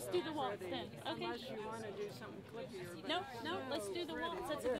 let's do the waltz then. Okay. Unless you want to do something clippier. No, no, let's do the waltz. That's a good